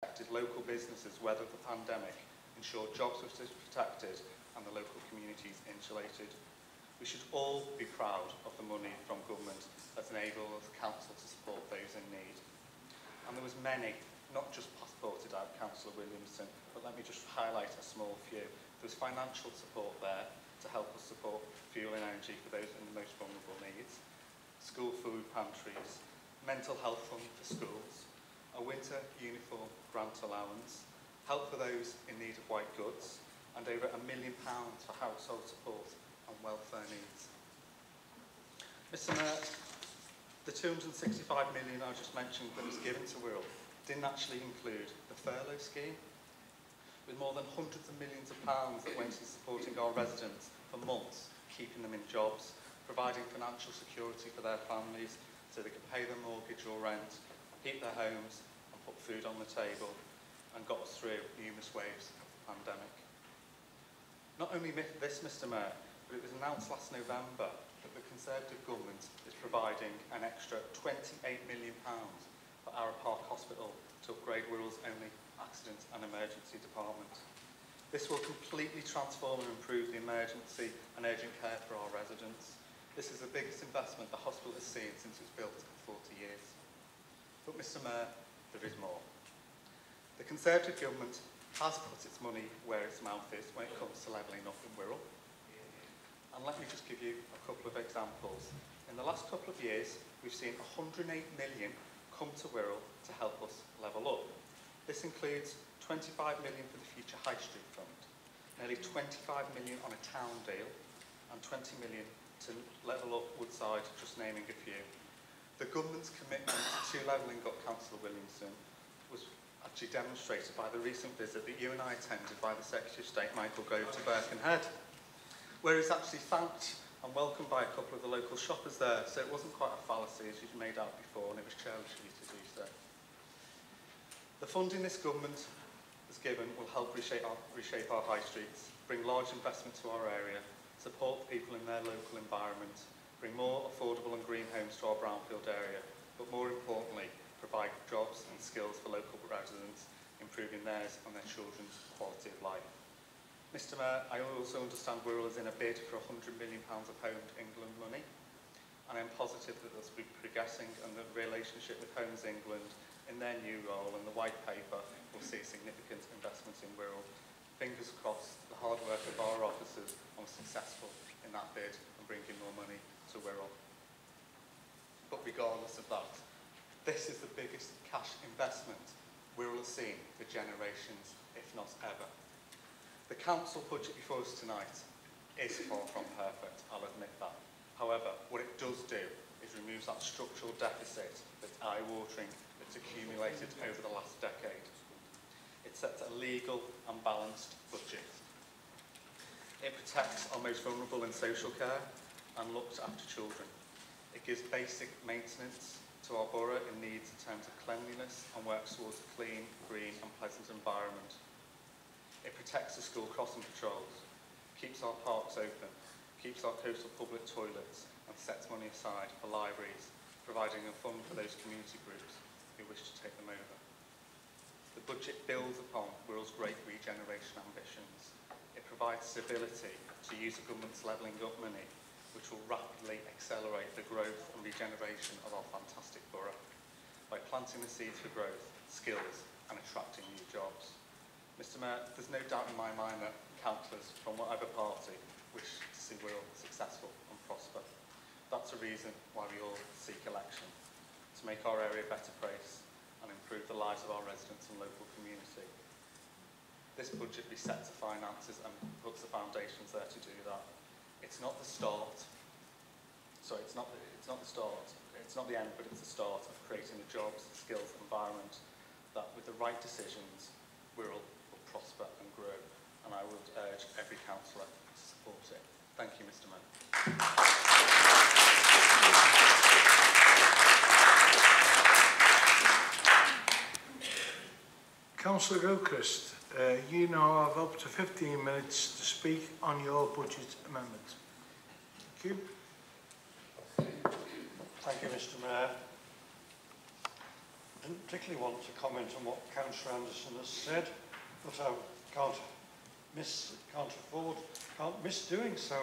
protected local businesses weather the pandemic, ensured jobs were protected and the local communities insulated. We should all be proud of the money from government that the council to support those in need. And there was many, not just passported out Councillor Williamson, but let me just highlight a small few. There was financial support there to help us support fuel and energy for those in the most vulnerable needs, school food pantries, mental health fund for schools, a winter uniform grant allowance, help for those in need of white goods, and over a million pounds for household support and welfare needs. Mr Mayor, the 265 million I just mentioned that was given to Wirral didn't actually include the furlough scheme, with more than hundreds of millions of pounds that went to supporting our residents for months, keeping them in jobs, providing financial security for their families so they could pay their mortgage or rent, heat their homes and put food on the table and got us through numerous waves of the pandemic. Not only this, Mr Mayor, but it was announced last November that the Conservative government is providing an extra £28 million for Arrow Park Hospital to upgrade Wirral's only accident and emergency department. This will completely transform and improve the emergency and urgent care for our residents. This is the biggest investment the hospital has seen since it was built 40 years. But, Mr Mayor, there is more. The Conservative government has put its money where its mouth is when it comes to levelling up in Wirral. And let me just give you a couple of examples. In the last couple of years, we've seen 108 million come to Wirral to help us level up. This includes 25 million for the Future High Street Fund, nearly 25 million on a town deal, and 20 million to level up Woodside, just naming a few the government's commitment to levelling up Councillor Williamson was actually demonstrated by the recent visit that you and I attended by the Secretary of State Michael Gove to Birkenhead, where he's actually thanked and welcomed by a couple of the local shoppers there, so it wasn't quite a fallacy as you've made out before, and it was charitable to do so. The funding this government has given will help reshape our, reshape our high streets, bring large investment to our area, support people in their local environment, bring more affordable and green homes to our brownfield area, but more importantly, provide jobs and skills for local residents, improving theirs and their children's quality of life. Mr Mayor, I also understand Wirral is in a bid for £100 million of Home to England money, and I'm positive that this will be progressing and the relationship with Homes England in their new role and the white paper will see significant investments in Wirral. Fingers crossed the hard work of our officers was successful in that bid brings in more money, so Wirral. But regardless of that, this is the biggest cash investment we will have seen for generations, if not ever. The council budget before us tonight is far from perfect, I'll admit that. However, what it does do is removes that structural deficit that's eye-watering that's accumulated over the last decade. It sets a legal and balanced budget. It protects our most vulnerable in social care, and looks after children. It gives basic maintenance to our borough in needs in terms of cleanliness and works towards a clean, green and pleasant environment. It protects the school crossing patrols, keeps our parks open, keeps our coastal public toilets and sets money aside for libraries, providing a fund for those community groups who wish to take them over. The budget builds upon Wirral's great regeneration ambitions. It provides stability to use the government's levelling up money which will rapidly accelerate the growth and regeneration of our fantastic borough by planting the seeds for growth, skills and attracting new jobs. Mr Mayor, there's no doubt in my mind that councillors from whatever party wish to see Wirral successful and prosper. That's a reason why we all seek election, to make our area a better place and improve the lives of our residents and local community. This budget resets the finances and puts the foundations there to do that. It's not the start. Sorry, it's not the, it's not the start. It's not the end, but it's the start of creating the jobs, the skills, the environment that, with the right decisions, Wirral will prosper and grow. And I would urge every councillor to support it. Thank you, Mr. Mayor. Councillor Gilchrist, uh, you now have up to 15 minutes to speak on your budget amendment. Thank you. Thank you, Mr Mayor. I didn't particularly want to comment on what Councillor Anderson has said, but I can't miss, can't afford, can't miss doing so,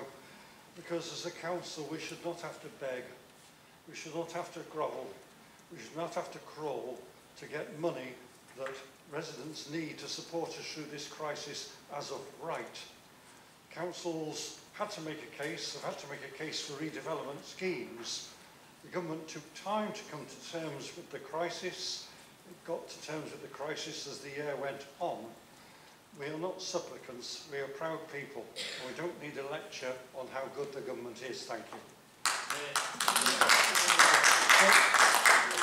because as a council we should not have to beg, we should not have to grovel, we should not have to crawl to get money that residents need to support us through this crisis as of right. Councils had to make a case, have had to make a case for redevelopment schemes. The government took time to come to terms with the crisis. It got to terms with the crisis as the year went on. We are not supplicants, we are proud people. And we don't need a lecture on how good the government is. Thank you.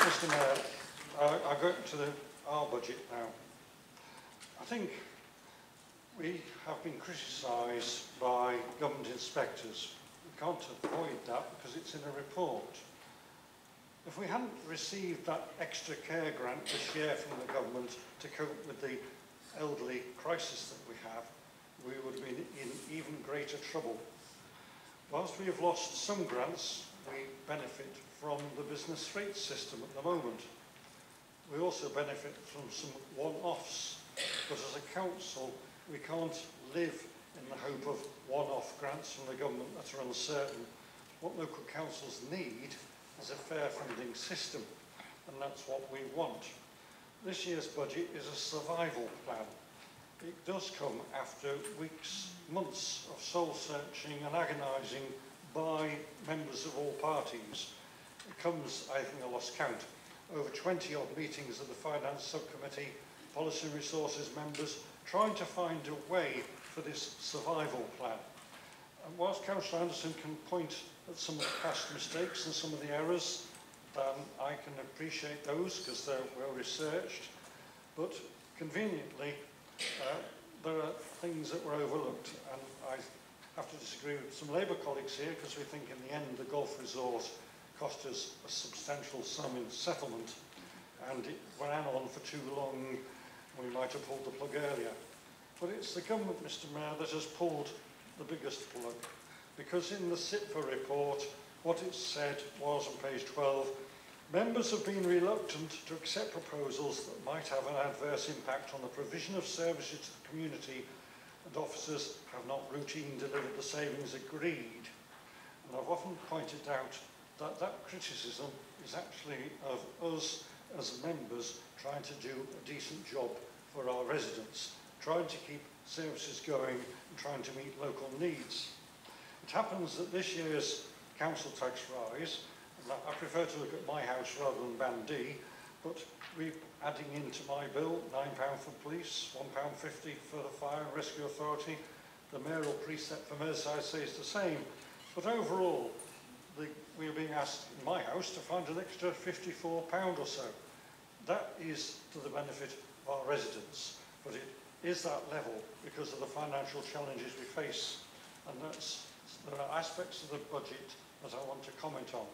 Mr Mayor, I, I go to the, our budget now. I think we have been criticised by government inspectors. We can't avoid that because it's in a report. If we hadn't received that extra care grant this year from the government to cope with the elderly crisis that we have, we would have been in even greater trouble. Whilst we have lost some grants, we benefit from the business rates system at the moment. we also benefit from some one-offs because as a council we can't live in the hope of one-off grants from the government that are uncertain. What local councils need is a fair funding system and that's what we want. This year's budget is a survival plan. It does come after weeks, months of soul-searching and agonising by members of all parties. It comes, I think I lost count, over 20 odd meetings of the Finance Subcommittee, Policy Resources members, trying to find a way for this survival plan. And whilst Councillor Anderson can point at some of the past mistakes and some of the errors, um, I can appreciate those because they're well researched, but conveniently, uh, there are things that were overlooked, and I have to disagree with some Labour colleagues here because we think in the end the golf resort cost us a substantial sum in settlement and it ran on for too long we might have pulled the plug earlier. But it's the government, Mr Mayor, that has pulled the biggest plug. Because in the CIPFA report, what it said was on page 12, members have been reluctant to accept proposals that might have an adverse impact on the provision of services to the community and officers have not routine delivered the savings agreed. And I've often pointed out that that criticism is actually of us as members trying to do a decent job for our residents, trying to keep services going and trying to meet local needs. It happens that this year's council tax rise, I prefer to look at my house rather than Band D, but we're adding into my bill £9 for police, £1.50 for the fire and rescue authority. The mayoral precept for Merseyside says the same. But overall, the, we are being asked in my house to find an extra £54 or so. That is to the benefit of our residents, but it is that level because of the financial challenges we face. And that's, there are aspects of the budget that I want to comment on.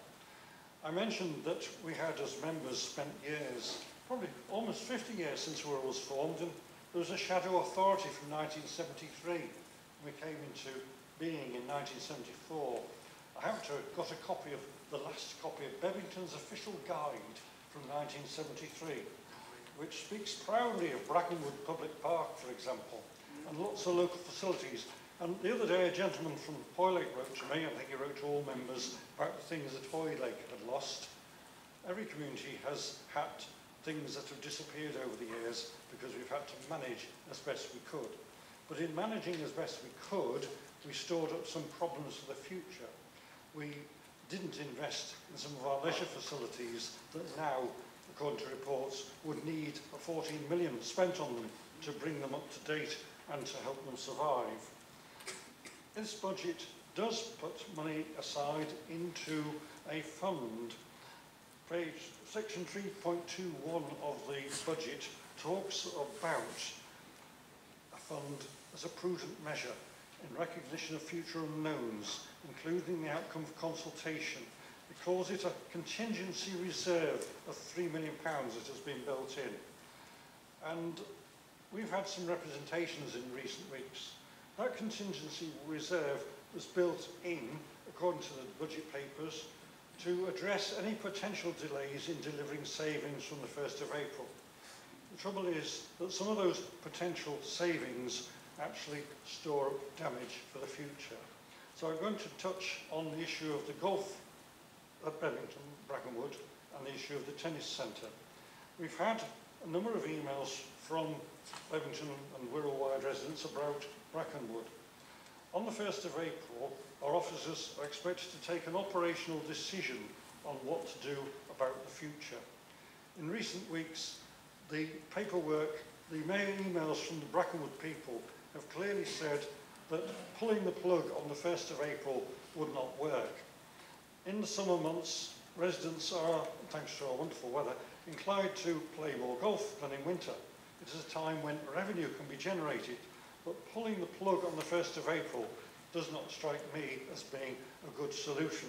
I mentioned that we had, as members, spent years, probably almost 50 years since Wirral was formed, and there was a shadow authority from 1973. We came into being in 1974. I happen to have got a copy of the last copy of Bebington's official guide from 1973, which speaks proudly of Brackenwood Public Park, for example, and lots of local facilities. And the other day, a gentleman from Hoylake wrote to me, I think he wrote to all members, about the things that Hoylake had lost. Every community has had things that have disappeared over the years because we've had to manage as best we could. But in managing as best we could, we stored up some problems for the future. we didn't invest in some of our leisure facilities that now, according to reports, would need 14 million spent on them to bring them up to date and to help them survive. This budget does put money aside into a fund. Page, section 3.21 of the budget talks about a fund as a prudent measure in recognition of future unknowns including the outcome of consultation. It calls it a contingency reserve of £3 million that has been built in. And we've had some representations in recent weeks. That contingency reserve was built in, according to the budget papers, to address any potential delays in delivering savings from the 1st of April. The trouble is that some of those potential savings actually store up damage for the future. So I'm going to touch on the issue of the golf at Bebington, Brackenwood, and the issue of the tennis centre. We've had a number of emails from Bebington and Wirral residents about Brackenwood. On the 1st of April, our officers are expected to take an operational decision on what to do about the future. In recent weeks, the paperwork, the main emails from the Brackenwood people have clearly said that pulling the plug on the 1st of April would not work. In the summer months, residents are, thanks to our wonderful weather, inclined to play more golf than in winter. It is a time when revenue can be generated, but pulling the plug on the 1st of April does not strike me as being a good solution.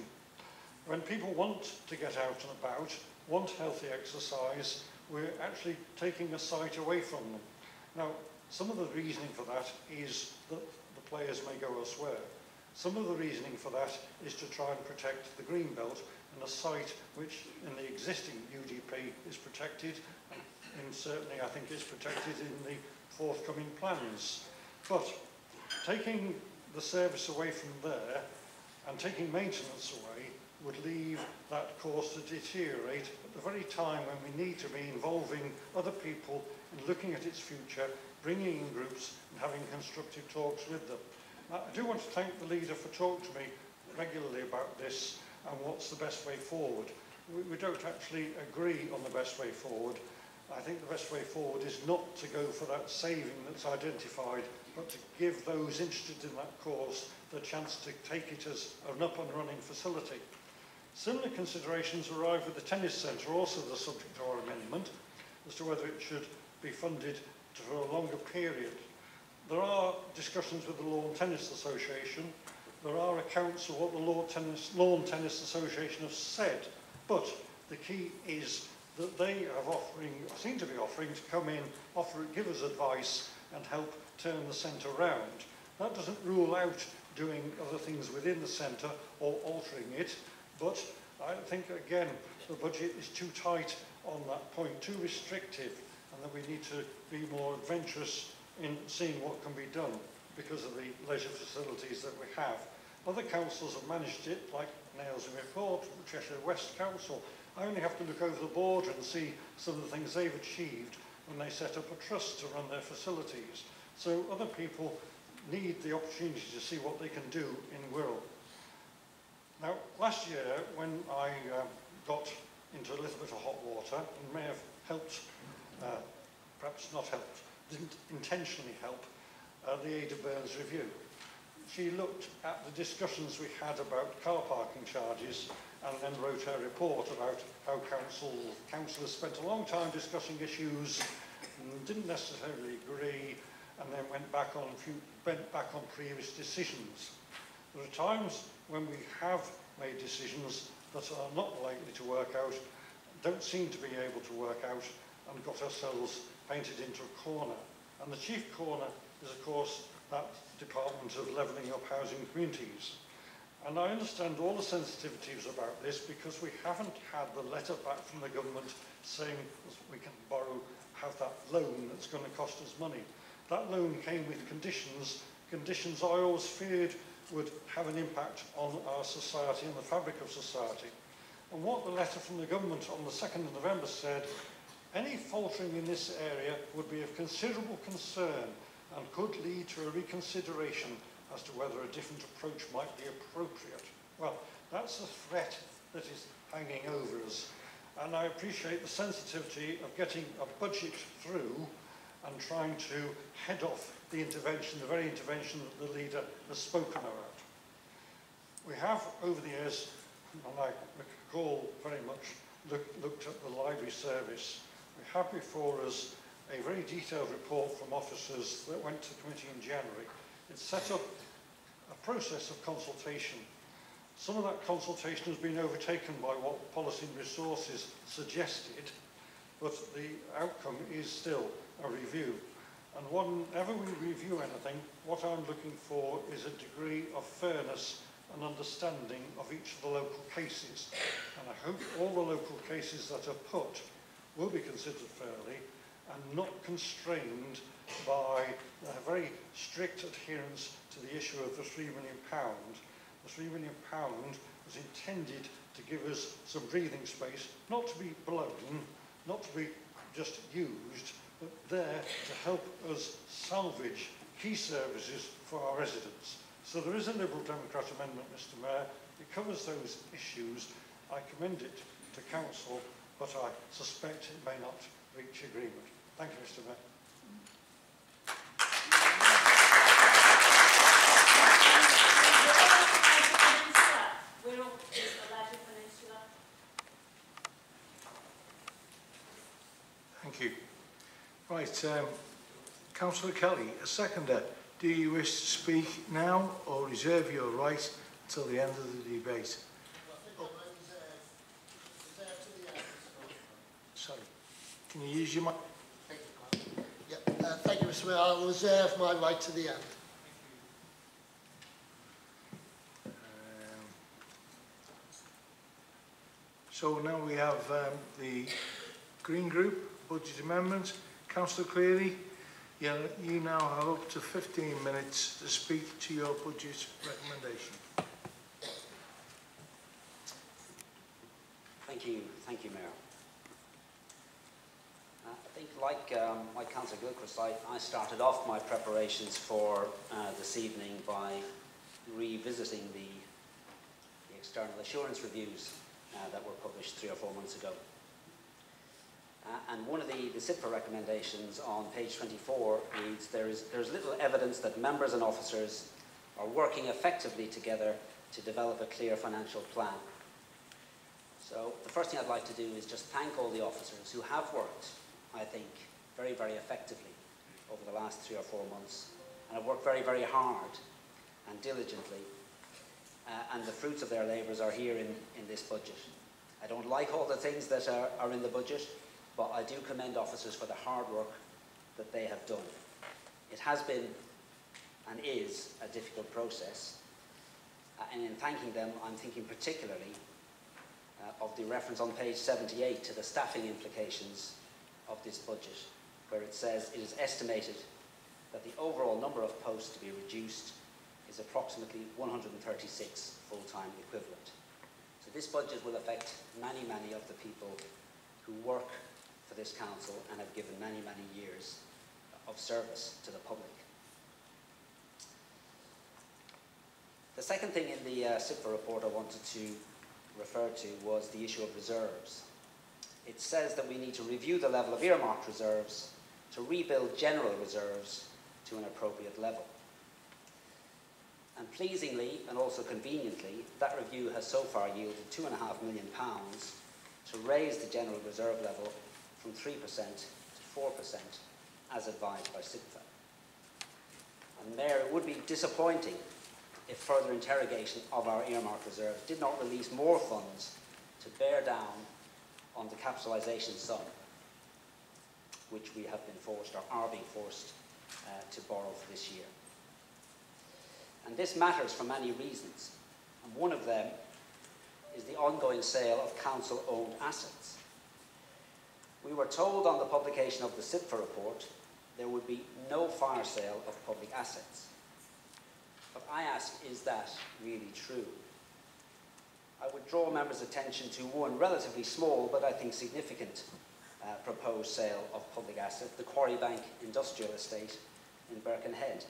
When people want to get out and about, want healthy exercise, we're actually taking a site away from them. Now, some of the reasoning for that is that the players may go elsewhere. Some of the reasoning for that is to try and protect the green belt and a site which in the existing UDP is protected and certainly I think is protected in the forthcoming plans. But taking the service away from there and taking maintenance away would leave that course to deteriorate at the very time when we need to be involving other people in looking at its future, bringing in groups and having constructive talks with them. I do want to thank the leader for talking to me regularly about this and what's the best way forward. We, we don't actually agree on the best way forward. I think the best way forward is not to go for that saving that's identified, but to give those interested in that course the chance to take it as an up and running facility. Similar considerations arrive with the tennis centre, also the subject of our amendment, as to whether it should be funded for a longer period. There are discussions with the Lawn Tennis Association. There are accounts of what the Lawn Tennis, Lawn Tennis Association have said, but the key is that they have offering, seem to be offering to come in, offer, give us advice and help turn the centre round. That doesn't rule out doing other things within the centre or altering it. But I think, again, the budget is too tight on that point, too restrictive, and that we need to be more adventurous in seeing what can be done because of the leisure facilities that we have. Other councils have managed it, like Nails and Report, Cheshire West Council. I only have to look over the border and see some of the things they've achieved when they set up a trust to run their facilities. So other people need the opportunity to see what they can do in Wirral. Now, last year, when I um, got into a little bit of hot water, and may have helped, uh, perhaps not helped, didn't intentionally help, uh, the Ada Burns review. She looked at the discussions we had about car parking charges and then wrote her report about how council, councillors spent a long time discussing issues and didn't necessarily agree and then went back on, few, went back on previous decisions. There are times when we have made decisions that are not likely to work out, don't seem to be able to work out, and got ourselves painted into a corner. And the chief corner is, of course, that Department of Levelling Up Housing Communities. And I understand all the sensitivities about this because we haven't had the letter back from the government saying we can borrow, have that loan that's going to cost us money. That loan came with conditions, conditions I always feared would have an impact on our society and the fabric of society. And what the letter from the government on the 2nd of November said, any faltering in this area would be of considerable concern and could lead to a reconsideration as to whether a different approach might be appropriate. Well, that's the threat that is hanging over us. And I appreciate the sensitivity of getting a budget through and trying to head off the intervention, the very intervention that the leader has spoken about. We have, over the years, and I recall very much, look, looked at the library service. We have before us a very detailed report from officers that went to committee in January. It set up a process of consultation. Some of that consultation has been overtaken by what Policy and Resources suggested, but the outcome is still a review. And whenever we review anything, what I'm looking for is a degree of fairness and understanding of each of the local cases. And I hope all the local cases that are put will be considered fairly and not constrained by a very strict adherence to the issue of the £3 million. The £3 million was intended to give us some breathing space, not to be blown, not to be just used, there to help us salvage key services for our residents. So there is a Liberal Democrat amendment, Mr Mayor. It covers those issues. I commend it to Council, but I suspect it may not reach agreement. Thank you, Mr Mayor. Right, um, Councillor Kelly, a seconder. Do you wish to speak now or reserve your right until the end of the debate? Sorry. Can you use your mic? Yeah, uh, thank you, Mr Mayor. I'll reserve my right to the end. Um, So now we have um, the Green Group, budget amendments. Councillor Cleary, you, you now have up to 15 minutes to speak to your budget recommendation. Thank you, thank you, Mayor. Uh, I think, like um, like Councillor Gilchrist, I, I started off my preparations for uh, this evening by revisiting the, the external assurance reviews uh, that were published three or four months ago. Uh, and one of the, the recommendations on page 24 reads, there is, there is little evidence that members and officers are working effectively together to develop a clear financial plan. So the first thing I'd like to do is just thank all the officers who have worked, I think, very, very effectively over the last three or four months and have worked very, very hard and diligently. Uh, and the fruits of their labours are here in, in this budget. I don't like all the things that are, are in the budget, but I do commend officers for the hard work that they have done. It has been and is a difficult process, uh, and in thanking them, I'm thinking particularly uh, of the reference on page 78 to the staffing implications of this budget, where it says it is estimated that the overall number of posts to be reduced is approximately 136 full-time equivalent. So this budget will affect many, many of the people who work for this council and have given many, many years of service to the public. The second thing in the uh, CIPFA report I wanted to refer to was the issue of reserves. It says that we need to review the level of earmarked reserves to rebuild general reserves to an appropriate level. And pleasingly and also conveniently, that review has so far yielded £2.5 million pounds to raise the general reserve level from 3% to 4% as advised by CIPFA. And there it would be disappointing if further interrogation of our earmark reserve did not release more funds to bear down on the capitalisation sum, which we have been forced or are being forced uh, to borrow for this year. And this matters for many reasons. And one of them is the ongoing sale of council-owned assets. We were told on the publication of the CIPFA report there would be no fire sale of public assets. But I ask, is that really true? I would draw members' attention to one relatively small but I think significant uh, proposed sale of public asset, the Quarry Bank Industrial Estate in Birkenhead.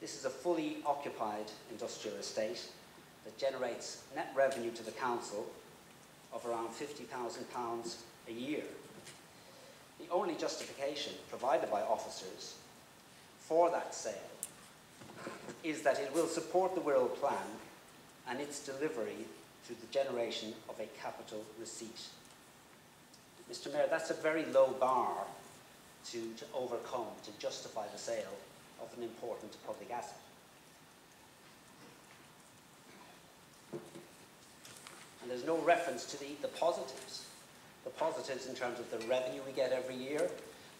This is a fully occupied industrial estate that generates net revenue to the council of around £50,000 a year. The only justification provided by officers for that sale is that it will support the Wirral plan and its delivery through the generation of a capital receipt. Mr Mayor, that's a very low bar to, to overcome, to justify the sale of an important public asset. And there's no reference to the, the positives. The positives in terms of the revenue we get every year,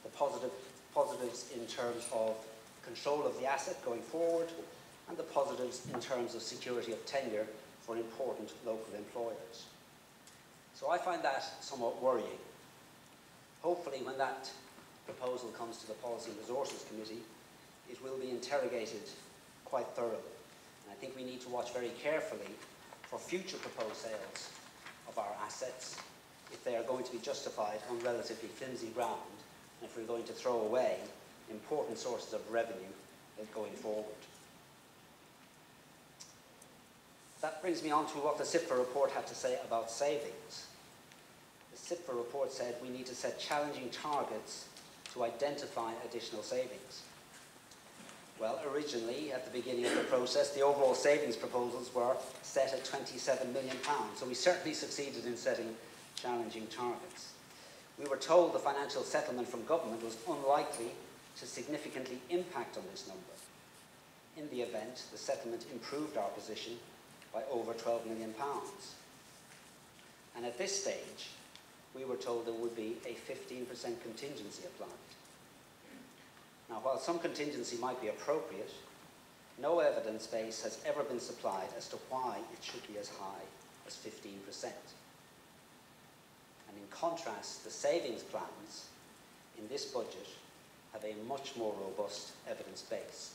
the positive, positives in terms of control of the asset going forward, and the positives in terms of security of tenure for important local employers. So I find that somewhat worrying. Hopefully when that proposal comes to the Policy and Resources Committee, it will be interrogated quite thoroughly. And I think we need to watch very carefully for future proposed sales of our assets if they are going to be justified on relatively flimsy ground and if we're going to throw away important sources of revenue going forward. That brings me on to what the CIPFA report had to say about savings. The CIPFA report said we need to set challenging targets to identify additional savings. Well, originally, at the beginning of the process, the overall savings proposals were set at £27 million, so we certainly succeeded in setting challenging targets. We were told the financial settlement from government was unlikely to significantly impact on this number. In the event, the settlement improved our position by over £12 million. And at this stage, we were told there would be a 15% contingency applied. Now, while some contingency might be appropriate, no evidence base has ever been supplied as to why it should be as high as 15%. Contrast, the savings plans in this budget have a much more robust evidence base.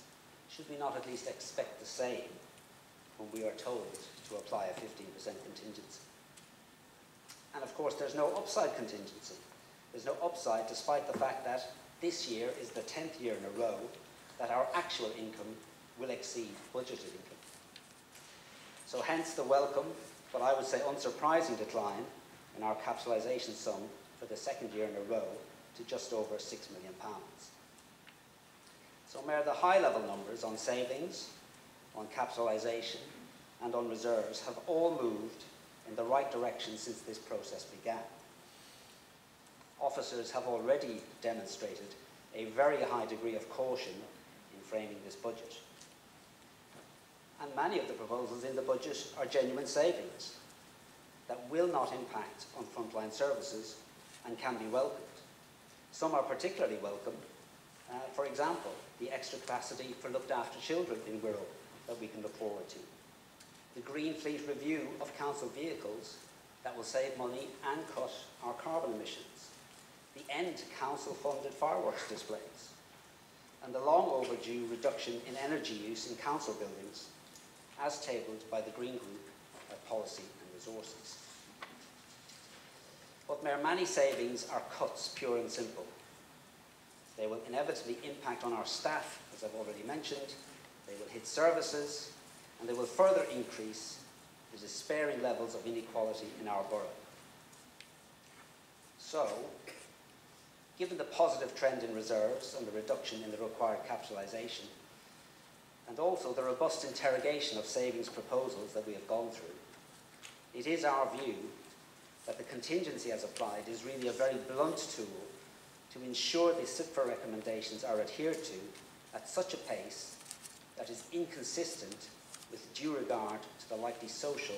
Should we not at least expect the same when we are told to apply a 15% contingency? And of course, there's no upside contingency. There's no upside despite the fact that this year is the 10th year in a row that our actual income will exceed budgeted income. So hence the welcome, but I would say unsurprising decline in our capitalisation sum for the second year in a row to just over £6 million. So Mayor, the high-level numbers on savings, on capitalisation and on reserves have all moved in the right direction since this process began. Officers have already demonstrated a very high degree of caution in framing this budget. And many of the proposals in the budget are genuine savings that will not impact on frontline services and can be welcomed. Some are particularly welcome. Uh, for example, the extra capacity for looked after children in Wirral that we can look forward to. The Green Fleet review of council vehicles that will save money and cut our carbon emissions. The end to council-funded fireworks displays. And the long overdue reduction in energy use in council buildings as tabled by the Green Group at Policy Resources. But many savings are cuts, pure and simple. They will inevitably impact on our staff, as I've already mentioned. They will hit services, and they will further increase the despairing levels of inequality in our borough. So, given the positive trend in reserves and the reduction in the required capitalisation, and also the robust interrogation of savings proposals that we have gone through, it is our view that the contingency as applied is really a very blunt tool to ensure the CIPFA recommendations are adhered to at such a pace that is inconsistent with due regard to the likely social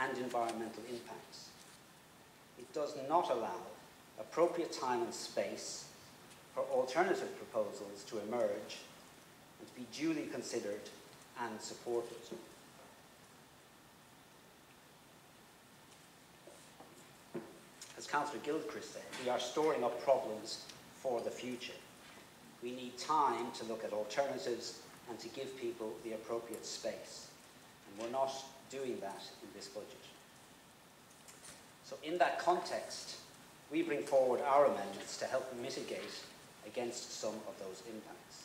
and environmental impacts. It does not allow appropriate time and space for alternative proposals to emerge and to be duly considered and supported. Councillor Gilchrist said, we are storing up problems for the future. We need time to look at alternatives and to give people the appropriate space. And we're not doing that in this budget. So in that context, we bring forward our amendments to help mitigate against some of those impacts.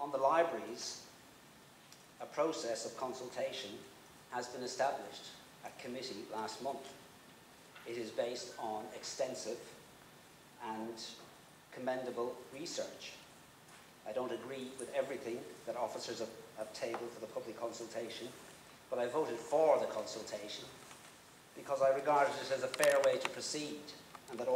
On the libraries, a process of consultation has been established at committee last month. It is based on extensive and commendable research. I don't agree with everything that officers have, have tabled for the public consultation, but I voted for the consultation because I regarded it as a fair way to proceed and that all